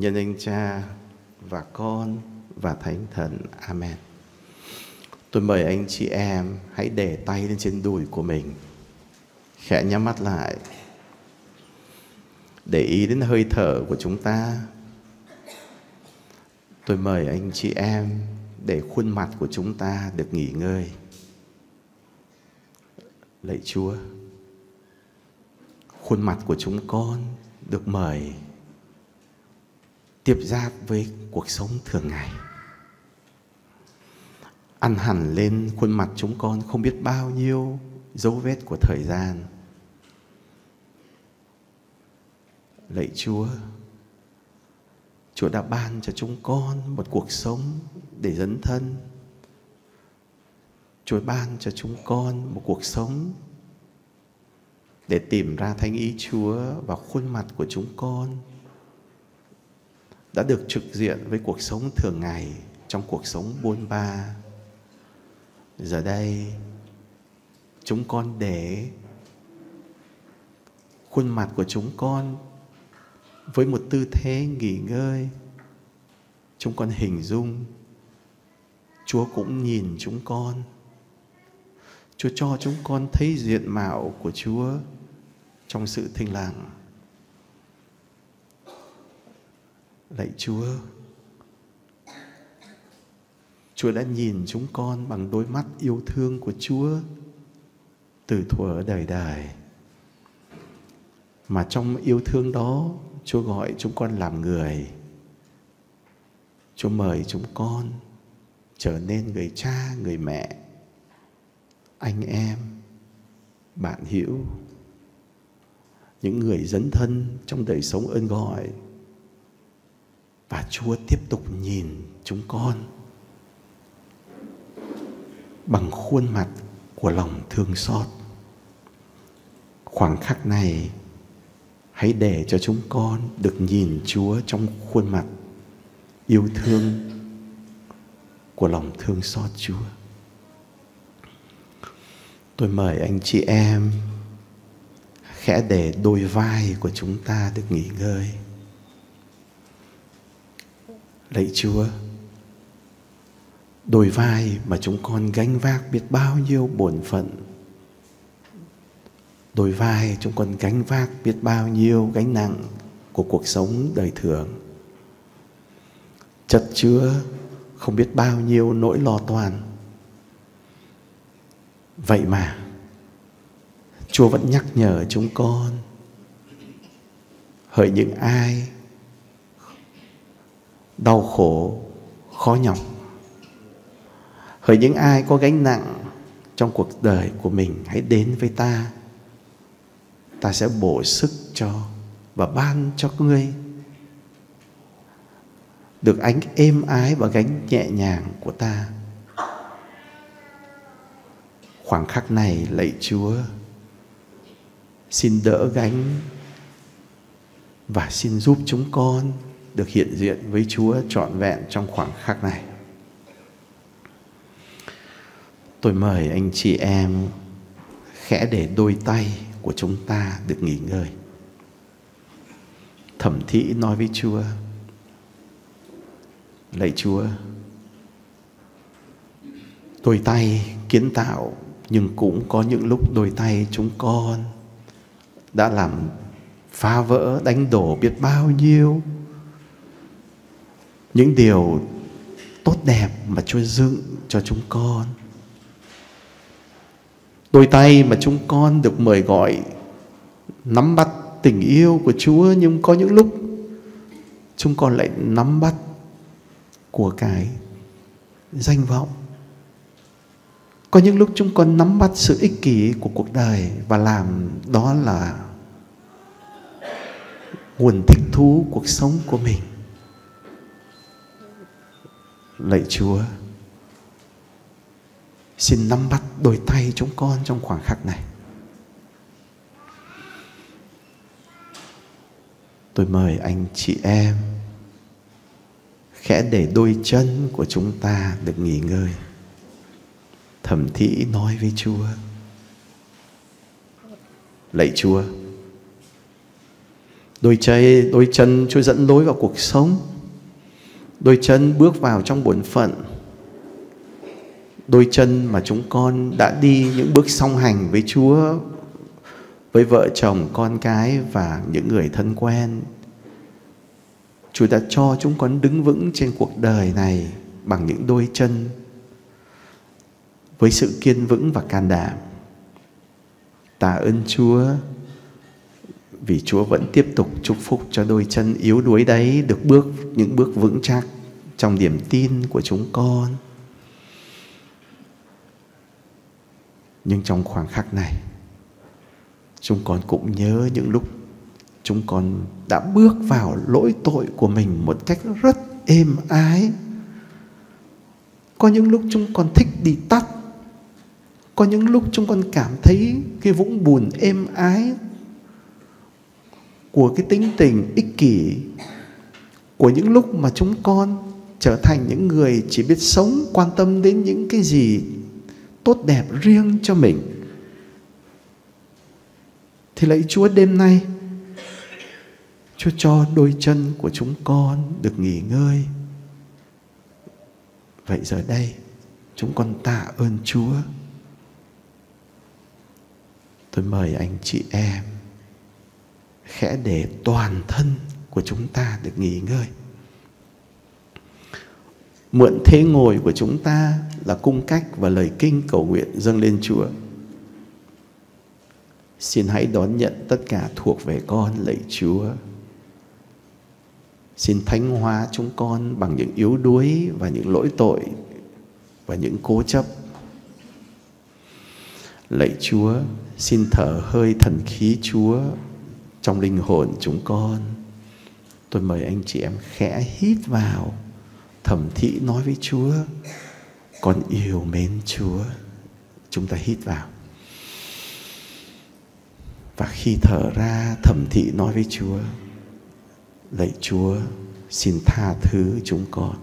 nhân danh Cha và Con và Thánh Thần. Amen. Tôi mời anh chị em hãy để tay lên trên đùi của mình. Khẽ nhắm mắt lại. Để ý đến hơi thở của chúng ta. Tôi mời anh chị em để khuôn mặt của chúng ta được nghỉ ngơi. Lạy Chúa, khuôn mặt của chúng con được mời tiếp giáp với cuộc sống thường ngày. Ăn hẳn lên khuôn mặt chúng con không biết bao nhiêu dấu vết của thời gian. Lạy chúa chúa đã ban cho chúng con một cuộc sống để dấn thân. Chúa ban cho chúng con một cuộc sống để tìm ra thánh ý chúa vào khuôn mặt của chúng con đã được trực diện với cuộc sống thường ngày trong cuộc sống buôn ba. Giờ đây, chúng con để khuôn mặt của chúng con với một tư thế nghỉ ngơi. Chúng con hình dung, chúa cũng nhìn chúng con. Chúa cho chúng con thấy diện mạo của chúa trong sự thinh lặng. Lạy chúa chúa đã nhìn chúng con bằng đôi mắt yêu thương của chúa từ thuở đời đời mà trong yêu thương đó, chúa gọi chúng con làm người. Chúa mời chúng con trở nên người cha, người mẹ, anh em, bạn hữu, những người dấn thân trong đời sống ơn gọi và Chúa tiếp tục nhìn chúng con bằng khuôn mặt của lòng thương xót. Khoảng khắc này, hãy để cho chúng con được nhìn Chúa trong khuôn mặt yêu thương của lòng thương xót Chúa. Tôi mời anh chị em khẽ để đôi vai của chúng ta được nghỉ ngơi lạy chúa, đôi vai mà chúng con gánh vác biết bao nhiêu bổn phận, đôi vai chúng con gánh vác biết bao nhiêu gánh nặng của cuộc sống đời thường. Chất chứa không biết bao nhiêu nỗi lo toan. Vậy mà, chúa vẫn nhắc nhở chúng con, hỡi những ai đau khổ, khó nhọc. Hỡi những ai có gánh nặng trong cuộc đời của mình, hãy đến với ta. Ta sẽ bổ sức cho và ban cho ngươi. Được ánh êm ái và gánh nhẹ nhàng của ta. Khoảng khắc này lạy chúa. Xin đỡ gánh và xin giúp chúng con được hiện diện với Chúa trọn vẹn trong khoảng khắc này. Tôi mời anh chị em khẽ để đôi tay của chúng ta được nghỉ ngơi. Thẩm thị nói với Chúa, Lạy Chúa, đôi tay kiến tạo nhưng cũng có những lúc đôi tay chúng con đã làm phá vỡ đánh đổ biết bao nhiêu những điều tốt đẹp mà Chúa dựng cho chúng con. Đôi tay mà chúng con được mời gọi, nắm bắt tình yêu của Chúa, nhưng có những lúc chúng con lại nắm bắt của cái danh vọng. Có những lúc chúng con nắm bắt sự ích kỷ của cuộc đời và làm đó là nguồn thích thú cuộc sống của mình lạy Chúa, xin nắm bắt đôi tay chúng con trong khoảng khắc này. Tôi mời anh chị em khẽ để đôi chân của chúng ta được nghỉ ngơi. Thẩm thị nói với chúa. Lạy chúa, đôi chân đôi chân Chúa dẫn lối vào cuộc sống đôi chân bước vào trong bổn phận. Đôi chân mà chúng con đã đi những bước song hành với Chúa, với vợ chồng, con cái và những người thân quen. Chúa đã cho chúng con đứng vững trên cuộc đời này bằng những đôi chân, với sự kiên vững và can đảm. Tạ ơn Chúa vì Chúa vẫn tiếp tục chúc phúc cho đôi chân yếu đuối đấy được bước những bước vững chắc trong niềm tin của chúng con. Nhưng trong khoảng khắc này, chúng con cũng nhớ những lúc chúng con đã bước vào lỗi tội của mình một cách rất êm ái. Có những lúc chúng con thích đi tắt có những lúc chúng con cảm thấy cái vũng bùn êm ái của cái tính tình ích kỷ của những lúc mà chúng con trở thành những người chỉ biết sống quan tâm đến những cái gì tốt đẹp riêng cho mình. Thì lạy Chúa, đêm nay, Chúa cho đôi chân của chúng con được nghỉ ngơi. Vậy giờ đây, chúng con tạ ơn Chúa. Tôi mời anh chị em khẽ để toàn thân của chúng ta được nghỉ ngơi mượn thế ngồi của chúng ta là cung cách và lời kinh cầu nguyện dâng lên Chúa. Xin hãy đón nhận tất cả thuộc về con lạy Chúa. Xin thánh hóa chúng con bằng những yếu đuối và những lỗi tội và những cố chấp. Lạy Chúa, xin thở hơi thần khí Chúa trong linh hồn chúng con. Tôi mời anh chị em khẽ hít vào, thẩm thị nói với Chúa, con yêu mến Chúa. Chúng ta hít vào. Và khi thở ra, thẩm thị nói với Chúa, lạy Chúa, xin tha thứ chúng con.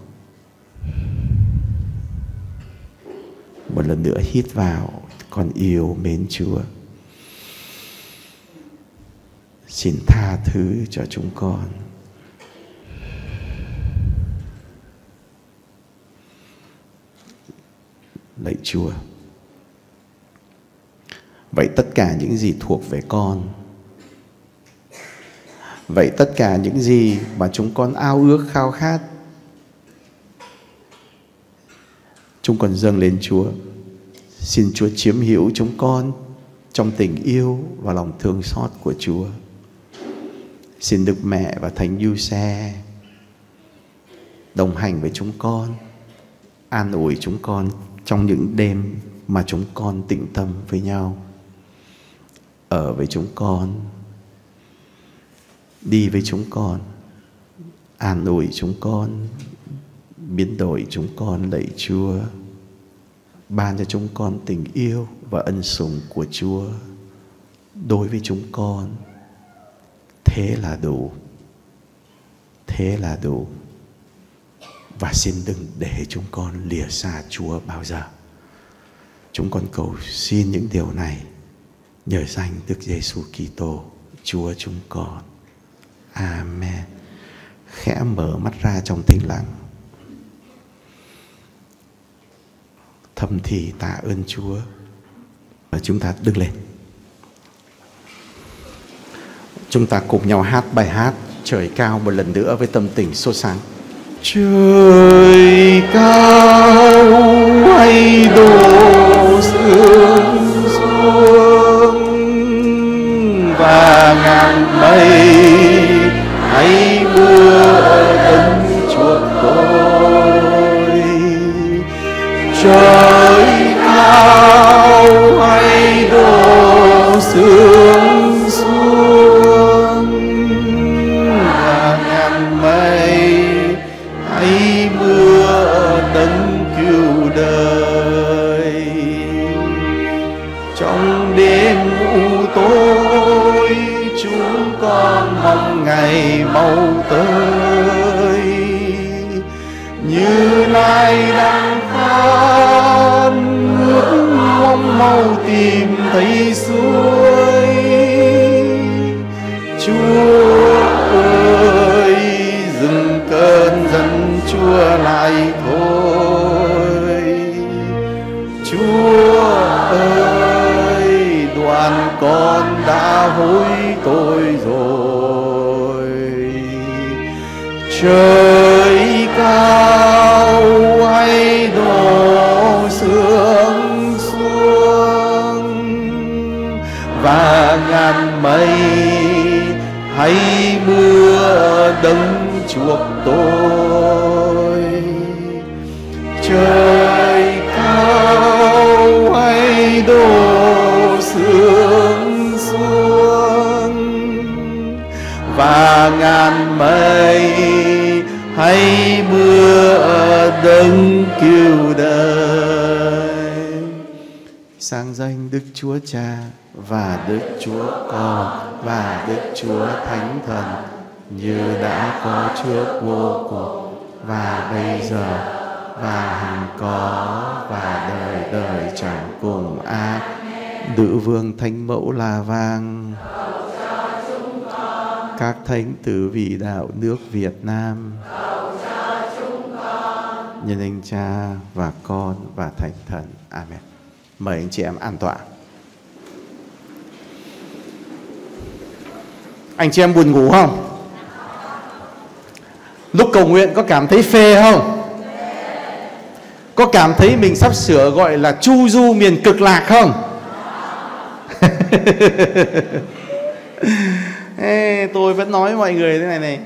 Một lần nữa hít vào, con yêu mến Chúa. Xin tha thứ cho chúng con. Lạy Chúa. Vậy tất cả những gì thuộc về con, Vậy tất cả những gì mà chúng con ao ước khao khát, Chúng con dâng lên Chúa Xin Chúa chiếm hữu chúng con trong tình yêu và lòng thương xót của Chúa. Xin Đức Mẹ và Thánh Du Xe đồng hành với chúng con, an ủi chúng con trong những đêm mà chúng con tĩnh tâm với nhau. Ở với chúng con, đi với chúng con, an ủi chúng con, biến đổi chúng con lạy Chúa ban cho chúng con tình yêu và ân sủng của Chúa đối với chúng con. Thế là đủ. Thế là đủ. Và xin đừng để chúng con lìa xa Chúa bao giờ. Chúng con cầu xin những điều này nhờ danh Đức Giêsu Kitô, Chúa chúng con. Amen. Khẽ mở mắt ra trong thinh lặng. thầm thì tạ ơn Chúa và chúng ta đứng lên chúng ta cùng nhau hát bài hát trời cao một lần nữa với tâm tình sốt sáng. Trời cao hay đổ sương xuống và ngàn mây như nay đang khát nước mong mau tìm thấy suối. Chúa ơi, dừng cơn giận chúa lại thôi. Chúa ơi, đoàn con đã hối tội rồi. Trời đấng chuộc tôi. Trời cao hay đổ sương xuống, và ngàn mây hay mưa đấng cứu đời. Sang danh Đức Chúa Cha và Đức Chúa Con và Đức Chúa Thánh Thần như đã có trước vô cùng, và bây giờ, và hằng có, và đời đời chẳng cùng a nữ vương thánh mẫu là vang. Các thánh tử vị đạo nước Việt Nam. Nhân danh cha và con và thánh thần. Amen. Mời anh chị em an tọa. Anh chị em buồn ngủ không? Lúc cầu nguyện có cảm thấy phê không? Có cảm thấy mình sắp sửa gọi là chu du miền cực lạc không? Ê, tôi vẫn nói với mọi người thế này này.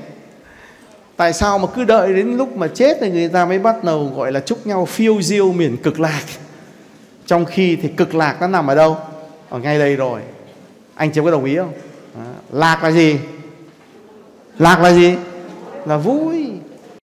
Tại sao mà cứ đợi đến lúc mà chết thì người ta mới bắt đầu gọi là chúc nhau phiêu diêu miền cực lạc? Trong khi thì cực lạc nó nằm ở đâu? Ở ngay đây rồi. Anh chị có đồng ý không? Lạc là gì? Lạc là gì? Là vui.